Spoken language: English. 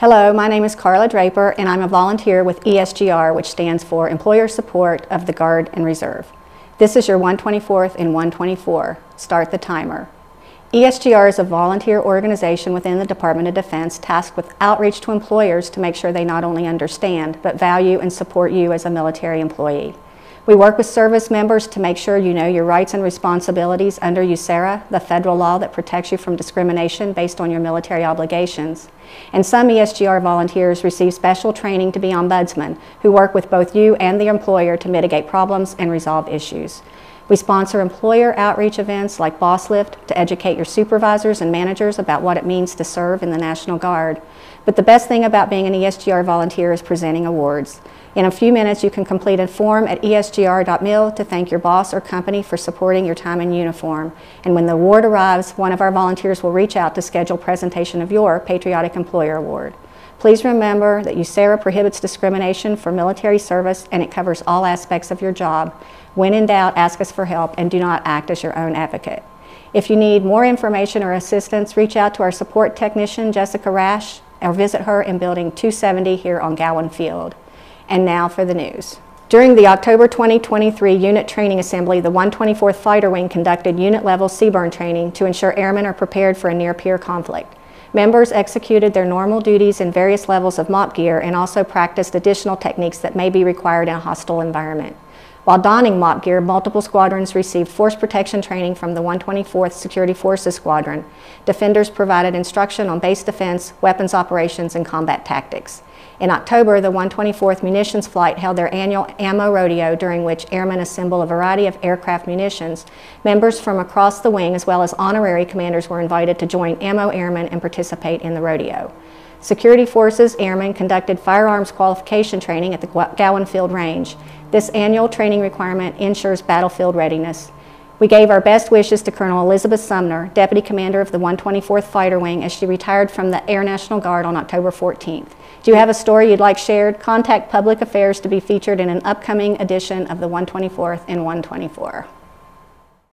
Hello, my name is Carla Draper, and I'm a volunteer with ESGR, which stands for Employer Support of the Guard and Reserve. This is your 124th and 124. Start the timer. ESGR is a volunteer organization within the Department of Defense tasked with outreach to employers to make sure they not only understand, but value and support you as a military employee. We work with service members to make sure you know your rights and responsibilities under USERRA, the federal law that protects you from discrimination based on your military obligations. And some ESGR volunteers receive special training to be ombudsmen who work with both you and the employer to mitigate problems and resolve issues. We sponsor employer outreach events like Boss Lift to educate your supervisors and managers about what it means to serve in the National Guard. But the best thing about being an ESGR volunteer is presenting awards. In a few minutes, you can complete a form at esgr.mil to thank your boss or company for supporting your time in uniform. And when the award arrives, one of our volunteers will reach out to schedule presentation of your Patriotic Employer Award. Please remember that USERRA prohibits discrimination for military service and it covers all aspects of your job. When in doubt, ask us for help and do not act as your own advocate. If you need more information or assistance, reach out to our support technician, Jessica Rash, or visit her in Building 270 here on Gowen Field. And now for the news. During the October 2023 Unit Training Assembly, the 124th Fighter Wing conducted unit-level CBRN training to ensure airmen are prepared for a near-peer conflict. Members executed their normal duties in various levels of MOP gear and also practiced additional techniques that may be required in a hostile environment. While donning MOP gear, multiple squadrons received force protection training from the 124th Security Forces Squadron. Defenders provided instruction on base defense, weapons operations, and combat tactics. In October, the 124th Munitions Flight held their annual ammo rodeo during which airmen assemble a variety of aircraft munitions. Members from across the wing as well as honorary commanders were invited to join ammo airmen and participate in the rodeo. Security Forces Airmen conducted firearms qualification training at the Gowen Field Range. This annual training requirement ensures battlefield readiness. We gave our best wishes to Colonel Elizabeth Sumner, Deputy Commander of the 124th Fighter Wing, as she retired from the Air National Guard on October 14th. Do you have a story you'd like shared? Contact Public Affairs to be featured in an upcoming edition of the 124th and 124.